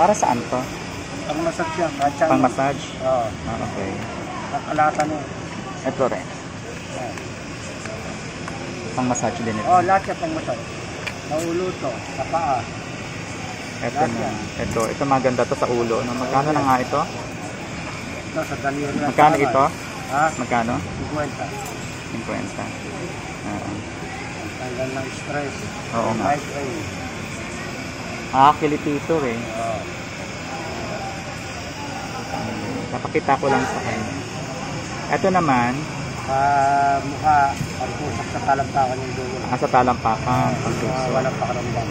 Para saan to? Pang massage yan. Pang massage? Oo. Ah, okay. Nakalatan mo. Ito rin. Pang massage din ito. Oo, lahat yan pang massage. Sa ulo to, sa paa. Ito na. Ito. Ito maganda to sa ulo. No? Magkano na nga ito? Ito sa daliri. at Magkano ito? Ha? Magkano? 50. 50. Oo. Tanggal ng stress. Oo nga. Migraine. Ah, kilipito eh. Oo. Napakita ko lang sa kanya. Ito naman, Sa mukha, pagpusok sa talampakan yung dulo. ah, sa talampakan, Uh, pagtuso. walang pakaramdam.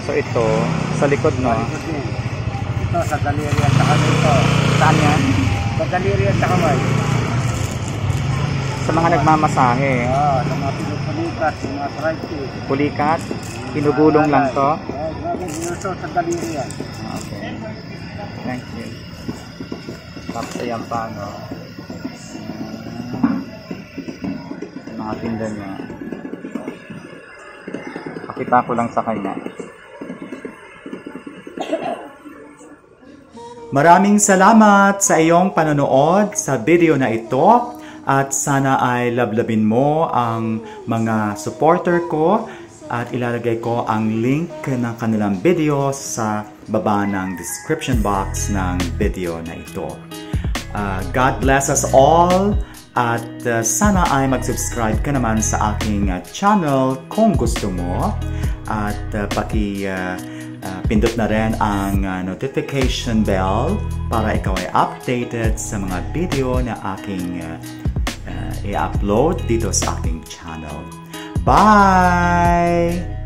So ito, sa likod no. Malikot din. Ito sa daliri at saka dito. Saan yan? Sa daliri at sa kamay. Sa mga nagmamasahe. Oo, sa mga pinupulikas, yung mga arthritis. Pulikat, pinugulong lang to. Oo, minuso sa daliri yan. Okay. Tapos ayan pa, no? Yung mga tinda niya. Pakita ko lang sa kanya. Maraming salamat sa iyong panonood sa video na ito at sana ay lablabin mo ang mga supporter ko at ilalagay ko ang link ng kanilang video sa baba ng description box ng video na ito. Uh, God bless us all at uh, sana ay mag-subscribe ka naman sa aking uh, channel kung gusto mo at uh, paki uh, uh, pindot na rin ang uh, notification bell para ikaw ay updated sa mga video na aking uh, uh, i-upload dito sa aking channel. Bye!